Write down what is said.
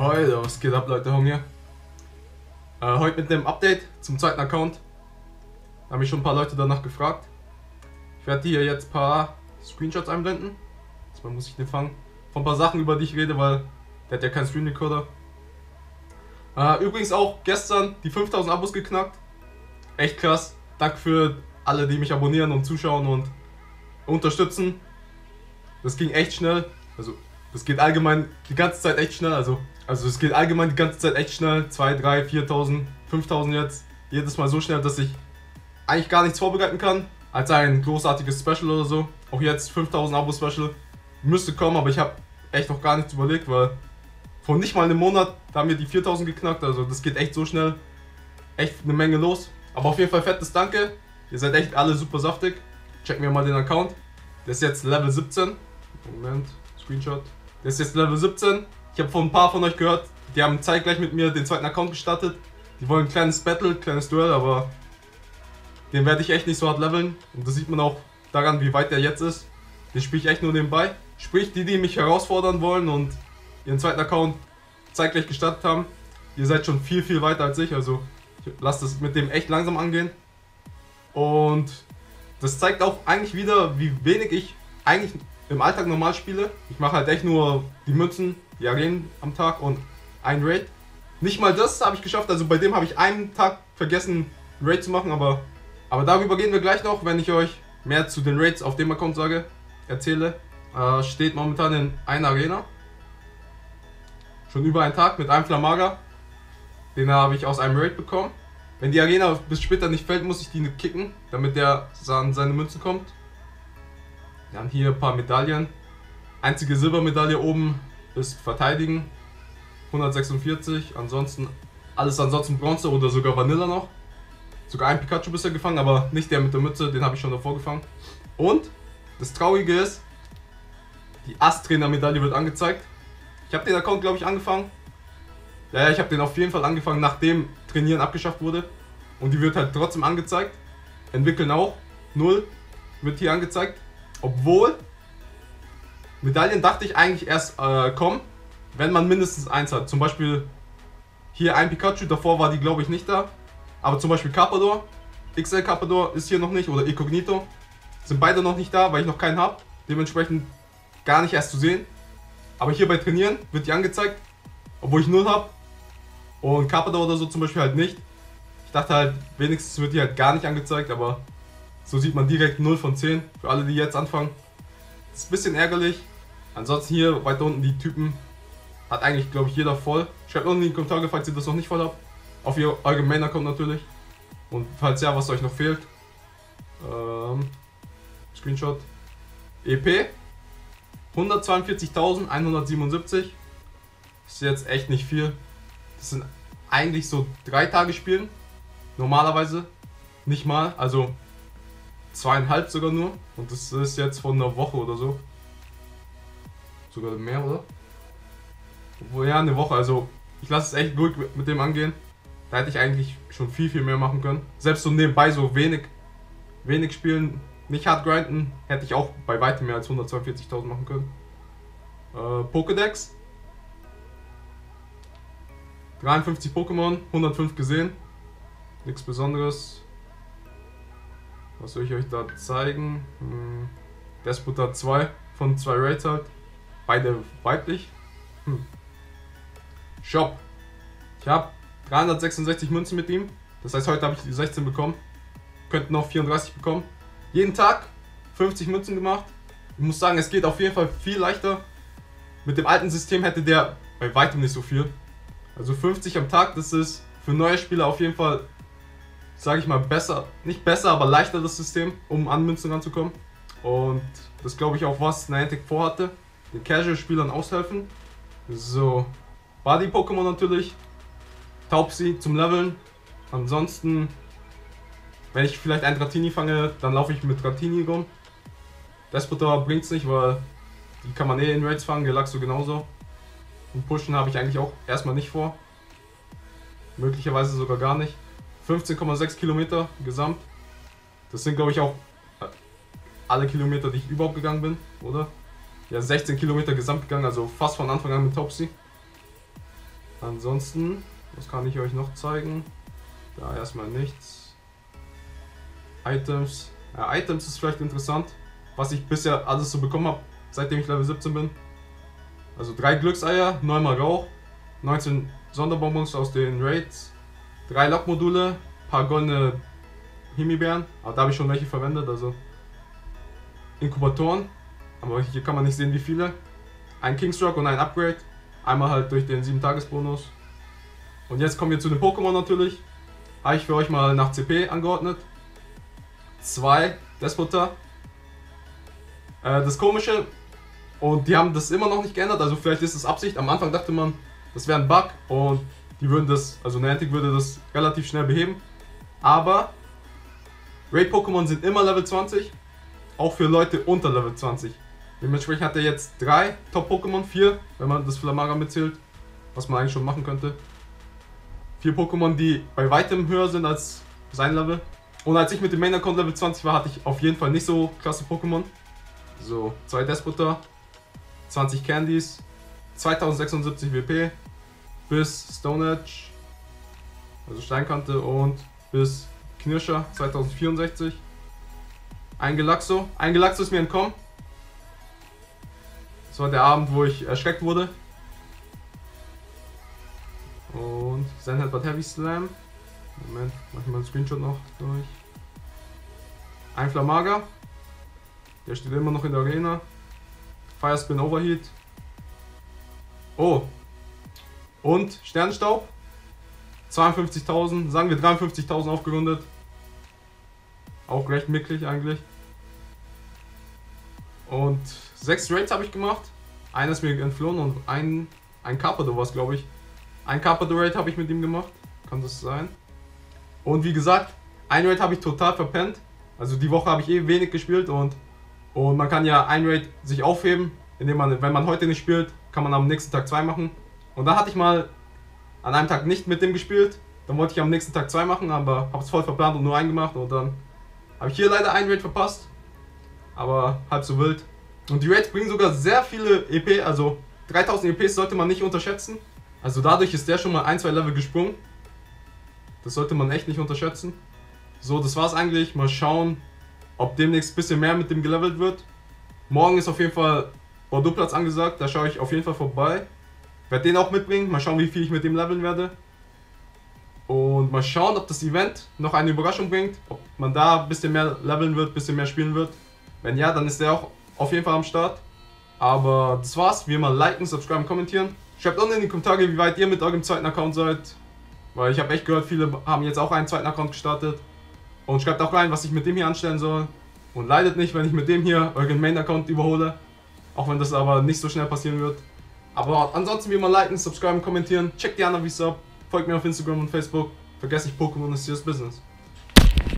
Alter, was geht ab, Leute, Hunger? Äh, heute mit dem Update zum zweiten Account. Da haben mich schon ein paar Leute danach gefragt. Ich werde hier jetzt ein paar Screenshots einblenden. Diesmal muss ich den fangen. Von ein paar Sachen, über die ich rede, weil der hat ja keinen Screen Recorder. Äh, übrigens auch gestern die 5000 Abos geknackt. Echt krass. Danke für alle, die mich abonnieren und zuschauen und unterstützen. Das ging echt schnell. Also, das geht allgemein die ganze Zeit echt schnell. Also, also es geht allgemein die ganze Zeit echt schnell. 2, 3, 4000, 5000 jetzt. Jedes Mal so schnell, dass ich eigentlich gar nichts vorbereiten kann. Als ein großartiges Special oder so. Auch jetzt 5000 Abo-Special. Müsste kommen, aber ich habe echt noch gar nichts überlegt, weil vor nicht mal einem Monat haben wir die 4000 geknackt. Also das geht echt so schnell. Echt eine Menge los. Aber auf jeden Fall fettes Danke. Ihr seid echt alle super saftig. Checken wir mal den Account. Der ist jetzt Level 17. Moment, Screenshot. Der ist jetzt Level 17. Ich habe von ein paar von euch gehört, die haben zeitgleich mit mir den zweiten Account gestartet. Die wollen ein kleines Battle, kleines Duell, aber den werde ich echt nicht so hart leveln. Und das sieht man auch daran, wie weit der jetzt ist. Den spiele ich echt nur nebenbei. Sprich, die, die mich herausfordern wollen und ihren zweiten Account zeitgleich gestartet haben, ihr seid schon viel, viel weiter als ich. Also lasse das mit dem echt langsam angehen. Und das zeigt auch eigentlich wieder, wie wenig ich eigentlich im Alltag normal spiele. Ich mache halt echt nur die Münzen, die Arenen am Tag und ein Raid. Nicht mal das habe ich geschafft, also bei dem habe ich einen Tag vergessen, Raid zu machen, aber, aber darüber gehen wir gleich noch, wenn ich euch mehr zu den Raids auf dem Account sage, erzähle. Äh, steht momentan in einer Arena. Schon über einen Tag mit einem Flamaga. Den habe ich aus einem Raid bekommen. Wenn die Arena bis später nicht fällt, muss ich die kicken, damit der an seine Münze kommt. Wir haben hier ein paar Medaillen. Einzige Silbermedaille oben ist Verteidigen. 146. Ansonsten alles ansonsten Bronze oder sogar Vanilla noch. Sogar ein Pikachu bisher gefangen, aber nicht der mit der Mütze, den habe ich schon davor gefangen. Und das Traurige ist, die Ast-Trainer-Medaille wird angezeigt. Ich habe den Account, glaube ich, angefangen. Ja, ja, ich habe den auf jeden Fall angefangen, nachdem Trainieren abgeschafft wurde. Und die wird halt trotzdem angezeigt. Entwickeln auch. Null wird hier angezeigt. Obwohl Medaillen dachte ich eigentlich erst äh, kommen, wenn man mindestens eins hat. Zum Beispiel hier ein Pikachu, davor war die glaube ich nicht da. Aber zum Beispiel Carpador, XL Carpador ist hier noch nicht oder Incognito. Sind beide noch nicht da, weil ich noch keinen habe. Dementsprechend gar nicht erst zu sehen. Aber hier bei Trainieren wird die angezeigt, obwohl ich null habe. Und Carpador oder so zum Beispiel halt nicht. Ich dachte halt, wenigstens wird die halt gar nicht angezeigt, aber so sieht man direkt 0 von 10 für alle, die jetzt anfangen. Das ist ein bisschen ärgerlich. Ansonsten hier weiter unten die Typen hat eigentlich, glaube ich, jeder voll. Schreibt unten in die Kommentare, falls ihr das noch nicht voll habt. Auf ihr allgemeiner kommt natürlich. Und falls ja, was euch noch fehlt. Ähm, Screenshot. EP 142.177. Ist jetzt echt nicht viel. Das sind eigentlich so drei Tage Spielen. Normalerweise. Nicht mal. Also zweieinhalb sogar nur. Und das ist jetzt von einer Woche oder so. Sogar mehr, oder? Obwohl, ja, eine Woche. Also, ich lasse es echt gut mit dem angehen. Da hätte ich eigentlich schon viel, viel mehr machen können. Selbst so nebenbei so wenig, wenig spielen, nicht hart grinden, hätte ich auch bei weitem mehr als 142.000 machen können. Äh, Pokédex. 53 Pokémon, 105 gesehen. Nichts Besonderes. Was soll ich euch da zeigen? Hm. Despotar 2 von zwei Raids halt. Beide weiblich. Hm. Shop. Ich habe 366 Münzen mit ihm. Das heißt, heute habe ich die 16 bekommen. Könnten noch 34 bekommen. Jeden Tag 50 Münzen gemacht. Ich muss sagen, es geht auf jeden Fall viel leichter. Mit dem alten System hätte der bei weitem nicht so viel. Also 50 am Tag, das ist für neue Spieler auf jeden Fall sage ich mal, besser, nicht besser, aber leichter das System, um an Münzen ranzukommen. Und das glaube ich auch, was Niantic vorhatte, den Casual-Spielern aushelfen. So, Body-Pokémon natürlich, Taubsi zum Leveln. Ansonsten, wenn ich vielleicht ein Dratini fange, dann laufe ich mit Dratini rum. Despotar bringt es nicht, weil die kann man eh in Raids fangen, Galaxo genauso. Und pushen habe ich eigentlich auch erstmal nicht vor. Möglicherweise sogar gar nicht. 15,6 Kilometer gesamt. Das sind, glaube ich, auch alle Kilometer, die ich überhaupt gegangen bin, oder? Ja, 16 Kilometer gesamt gegangen, also fast von Anfang an mit Topsy. Ansonsten, was kann ich euch noch zeigen? Da erstmal nichts. Items. Ja, Items ist vielleicht interessant, was ich bisher alles so bekommen habe, seitdem ich Level 17 bin. Also drei Glückseier, neunmal Rauch, 19 Sonderbonbons aus den Raids, drei Lockmodule, paar goldene Himbeeren, aber da habe ich schon welche verwendet, also Inkubatoren, aber hier kann man nicht sehen wie viele. Ein Kingsrock und ein Upgrade, einmal halt durch den 7-Tages-Bonus. Und jetzt kommen wir zu den Pokémon natürlich. Habe ich für euch mal nach CP angeordnet. Zwei Despota. Äh, das komische, und die haben das immer noch nicht geändert, also vielleicht ist es Absicht. Am Anfang dachte man, das wäre ein Bug und die würden das, also Niantic würde das relativ schnell beheben. Aber Raid-Pokémon sind immer Level 20, auch für Leute unter Level 20. Dementsprechend hat er jetzt drei Top-Pokémon, vier, wenn man das Flamara mitzählt, was man eigentlich schon machen könnte. Vier Pokémon, die bei weitem höher sind als sein Level. Und als ich mit dem Main-Account Level 20 war, hatte ich auf jeden Fall nicht so klasse Pokémon. So, zwei Despota, 20 Candies, 2076 WP bis Stone Edge, also Steinkante und bis Knirscher 2064. Ein Gelaxo. Ein Gelaxo ist mir entkommen. Das war der Abend, wo ich erschreckt wurde. Und Zen Headbutt Heavy Slam. Moment, mach ich mal einen Screenshot noch durch. Ein Flamaga. Der steht immer noch in der Arena. Fire Spin Overheat. Oh. Und Sternstaub. 52.000, sagen wir 53.000 aufgerundet. Auch recht mickrig eigentlich. Und sechs Raids habe ich gemacht. Einer ist mir entflohen und ein, ein Carpador war es, glaube ich. Ein Carpador Raid habe ich mit ihm gemacht. Kann das sein? Und wie gesagt, ein Raid habe ich total verpennt. Also die Woche habe ich eh wenig gespielt und, und man kann ja ein Raid sich aufheben, indem man, wenn man heute nicht spielt, kann man am nächsten Tag zwei machen. Und da hatte ich mal an einem Tag nicht mit dem gespielt. Dann wollte ich am nächsten Tag zwei machen, aber habe es voll verplant und nur einen gemacht und dann habe ich hier leider einen Raid verpasst. Aber halb so wild. Und die Raids bringen sogar sehr viele EP, also 3000 EPs sollte man nicht unterschätzen. Also dadurch ist der schon mal ein, zwei Level gesprungen. Das sollte man echt nicht unterschätzen. So, das war's eigentlich. Mal schauen, ob demnächst ein bisschen mehr mit dem gelevelt wird. Morgen ist auf jeden Fall Bordeaux-Platz angesagt. Da schaue ich auf jeden Fall vorbei. Werde den auch mitbringen. Mal schauen, wie viel ich mit dem leveln werde. Und mal schauen, ob das Event noch eine Überraschung bringt. Ob man da ein bisschen mehr leveln wird, ein bisschen mehr spielen wird. Wenn ja, dann ist der auch auf jeden Fall am Start. Aber das war's. Wie immer liken, subscriben, kommentieren. Schreibt unten in die Kommentare, wie weit ihr mit eurem zweiten Account seid. Weil ich habe echt gehört, viele haben jetzt auch einen zweiten Account gestartet. Und schreibt auch rein, was ich mit dem hier anstellen soll. Und leidet nicht, wenn ich mit dem hier euren Main-Account überhole. Auch wenn das aber nicht so schnell passieren wird. Aber ansonsten wie immer liken, subscriben, kommentieren. Checkt die anderen Videos ab. Folgt mir auf Instagram und Facebook. Vergesst nicht, Pokémon ist das Business.